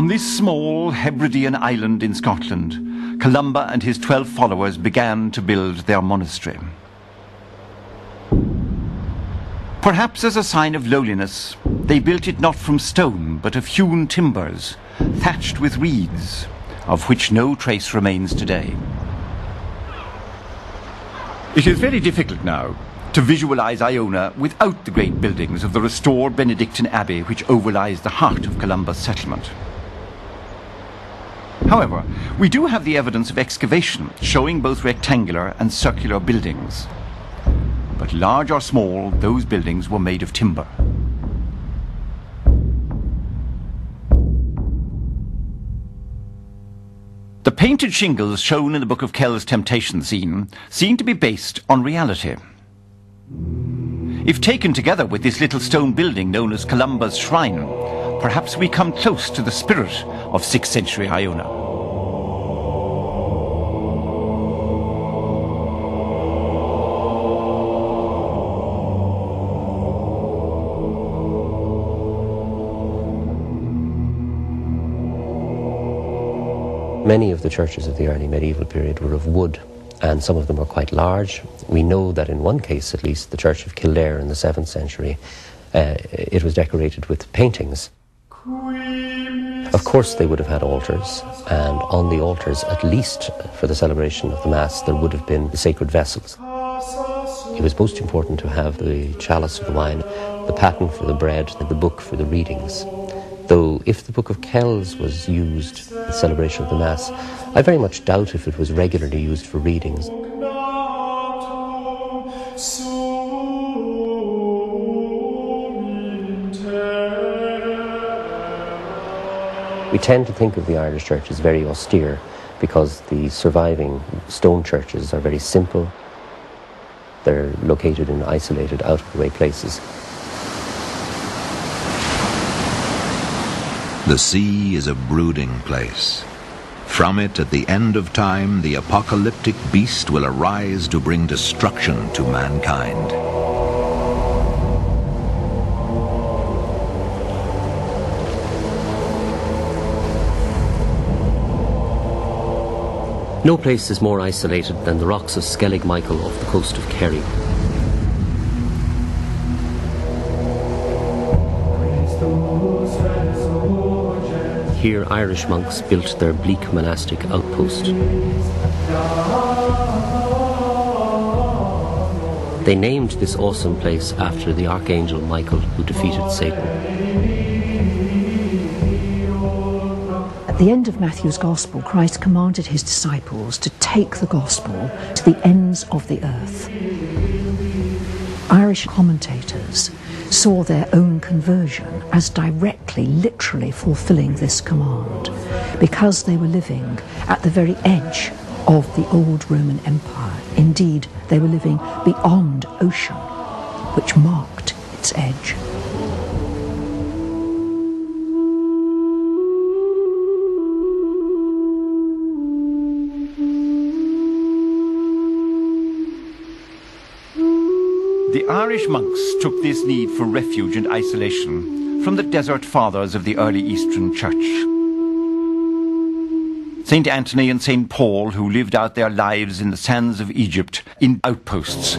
On this small Hebridean island in Scotland, Columba and his twelve followers began to build their monastery. Perhaps as a sign of lowliness, they built it not from stone, but of hewn timbers, thatched with reeds, of which no trace remains today. It is very difficult now to visualize Iona without the great buildings of the restored Benedictine Abbey which overlies the heart of Columba's settlement. However, we do have the evidence of excavation showing both rectangular and circular buildings. But large or small, those buildings were made of timber. The painted shingles shown in the Book of Kells temptation scene seem to be based on reality. If taken together with this little stone building known as Columba's Shrine, perhaps we come close to the spirit of 6th century Iona. Many of the churches of the early medieval period were of wood, and some of them were quite large. We know that in one case, at least, the Church of Kildare in the 7th century, uh, it was decorated with paintings. Of course, they would have had altars, and on the altars, at least for the celebration of the Mass, there would have been the sacred vessels. It was most important to have the chalice of the wine, the paten for the bread, and the book for the readings. Though if the Book of Kells was used in the celebration of the Mass, I very much doubt if it was regularly used for readings. We tend to think of the Irish Church as very austere because the surviving stone churches are very simple. They're located in isolated, out of the way places. The sea is a brooding place. From it, at the end of time, the apocalyptic beast will arise to bring destruction to mankind. No place is more isolated than the rocks of Skellig Michael off the coast of Kerry. Here, Irish monks built their bleak monastic outpost. They named this awesome place after the archangel Michael who defeated Satan. The end of Matthew's Gospel, Christ commanded his disciples to take the Gospel to the ends of the earth. Irish commentators saw their own conversion as directly, literally fulfilling this command because they were living at the very edge of the old Roman Empire. Indeed, they were living beyond ocean, which marked its edge. The Irish monks took this need for refuge and isolation from the desert fathers of the early Eastern Church. St. Anthony and St. Paul, who lived out their lives in the sands of Egypt in outposts.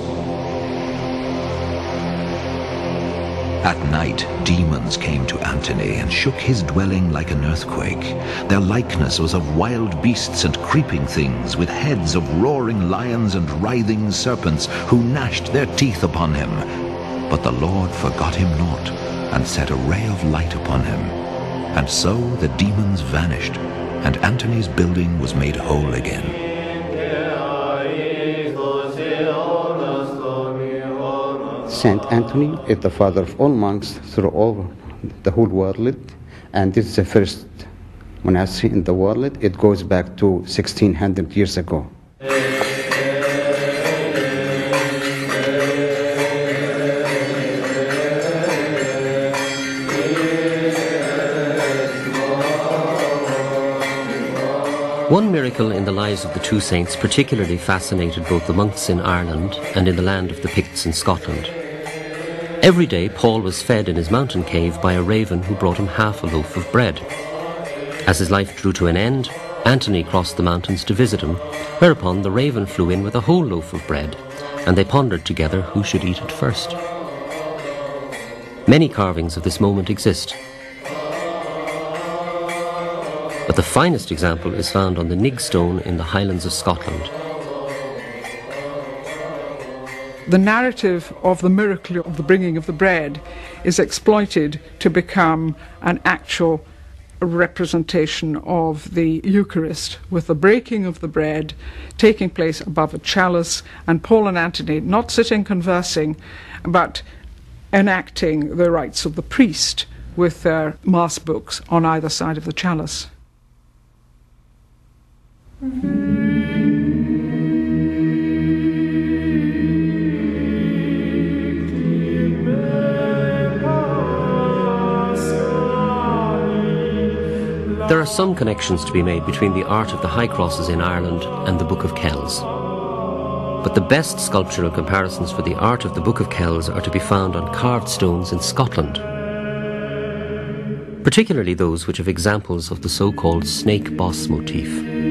At night, demons came to Antony and shook his dwelling like an earthquake. Their likeness was of wild beasts and creeping things, with heads of roaring lions and writhing serpents, who gnashed their teeth upon him. But the Lord forgot him not, and set a ray of light upon him. And so the demons vanished, and Antony's building was made whole again. Saint Anthony is the father of all monks through all the whole world, and this is the first monastery in the world. It goes back to 1600 years ago. One miracle in the lives of the two saints particularly fascinated both the monks in Ireland and in the land of the Picts in Scotland. Every day, Paul was fed in his mountain cave by a raven who brought him half a loaf of bread. As his life drew to an end, Antony crossed the mountains to visit him, whereupon the raven flew in with a whole loaf of bread, and they pondered together who should eat it first. Many carvings of this moment exist, but the finest example is found on the Nigg stone in the Highlands of Scotland. The narrative of the miracle of the bringing of the bread is exploited to become an actual representation of the Eucharist, with the breaking of the bread taking place above a chalice, and Paul and Antony not sitting conversing, but enacting the rites of the priest with their mass books on either side of the chalice. There are some connections to be made between the art of the high crosses in Ireland and the Book of Kells. But the best sculptural comparisons for the art of the Book of Kells are to be found on carved stones in Scotland, particularly those which have examples of the so called snake boss motif.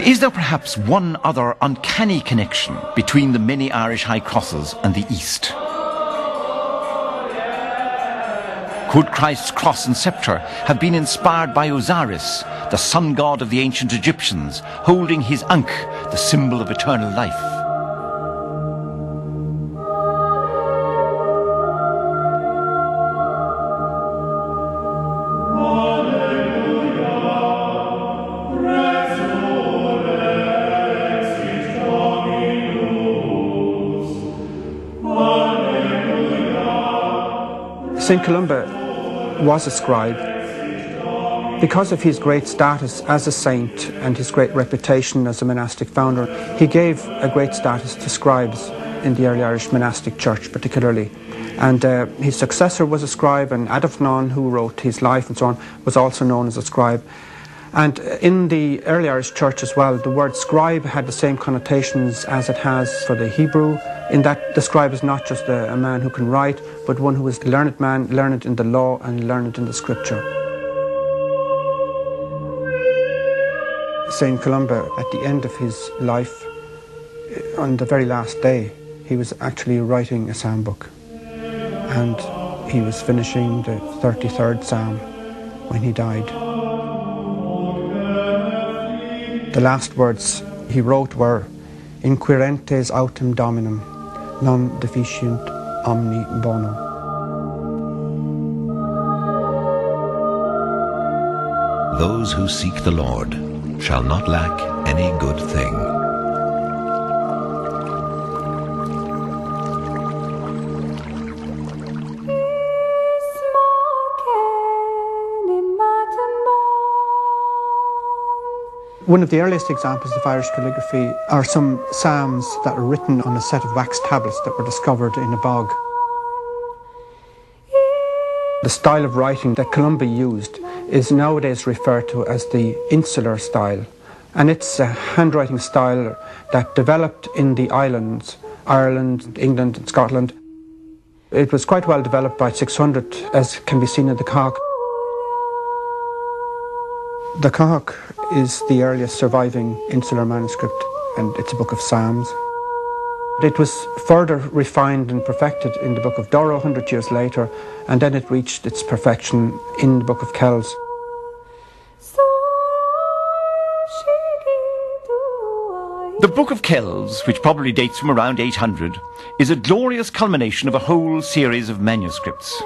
Is there perhaps one other uncanny connection between the many Irish high crosses and the East? Could Christ's cross and sceptre have been inspired by Osiris, the sun god of the ancient Egyptians, holding his Ankh, the symbol of eternal life? St. Columba was a scribe. Because of his great status as a saint and his great reputation as a monastic founder, he gave a great status to scribes in the early Irish monastic church, particularly. And uh, his successor was a scribe, and Adamnan, who wrote his life and so on, was also known as a scribe. And in the early Irish church as well, the word scribe had the same connotations as it has for the Hebrew, in that the scribe is not just a, a man who can write, but one who is a learned man, learned in the law and learned in the scripture. St. Columba, at the end of his life, eh, on the very last day, he was actually writing a psalm book. And he was finishing the 33rd psalm when he died. The last words he wrote were, Inquirentes autem dominum, non deficient omni bono. Those who seek the Lord shall not lack any good thing. One of the earliest examples of Irish calligraphy are some psalms that are written on a set of wax tablets that were discovered in a bog. The style of writing that Columba used is nowadays referred to as the insular style, and it's a handwriting style that developed in the islands, Ireland, England, and Scotland. It was quite well developed by 600, as can be seen in the Cathach. The Cathach is the earliest surviving insular manuscript, and it's a book of Psalms. It was further refined and perfected in the Book of Durrow 100 years later, and then it reached its perfection in the Book of Kells. The Book of Kells, which probably dates from around 800, is a glorious culmination of a whole series of manuscripts.